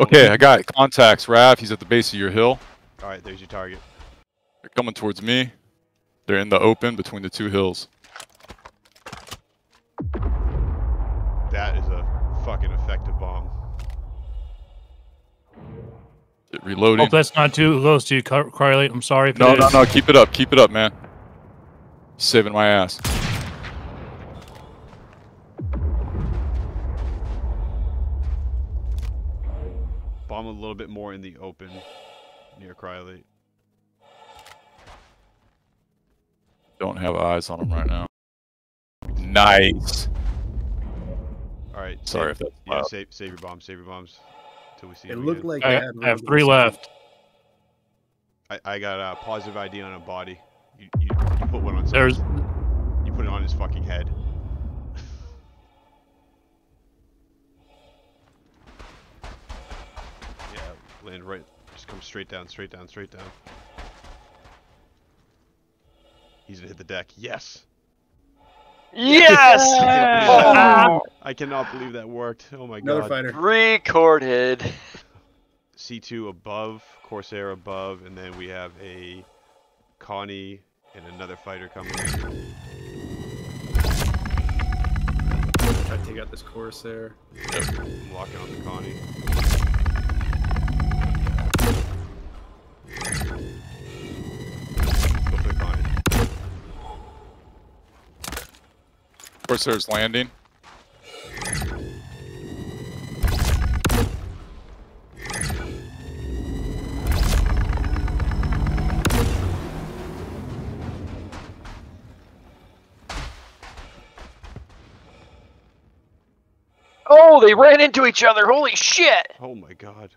Okay, I got contacts. Rav, he's at the base of your hill. All right, there's your target. They're coming towards me. They're in the open between the two hills. That is a fucking effective bomb. It reloading. Hope that's not too close to you, Car- Carly. I'm sorry if No, it no, is. no. Keep it up. Keep it up, man. Saving my ass. Bomb a little bit more in the open near Cryolate. Don't have eyes on him right now. Nice. All right. Sorry save, if that's yeah, loud. save save your bombs. Save your bombs. Until we see. It them looked again. like I, I have three left. I, I got a positive ID on a body. You, you, you put one on. There's someone's- You put it on his fucking head. Land right. Just come straight down, straight down, straight down. He's gonna hit the deck. Yes. Yes! Oh! I cannot believe that worked. Oh my Another god. fighter. Recorded. C2 above, Corsair above, and then we have a Connie and another fighter coming. Try to take out this Corsair. I'm locking on the Connie. Corsair's landing. Oh, they ran into each other. Holy shit! Oh my god.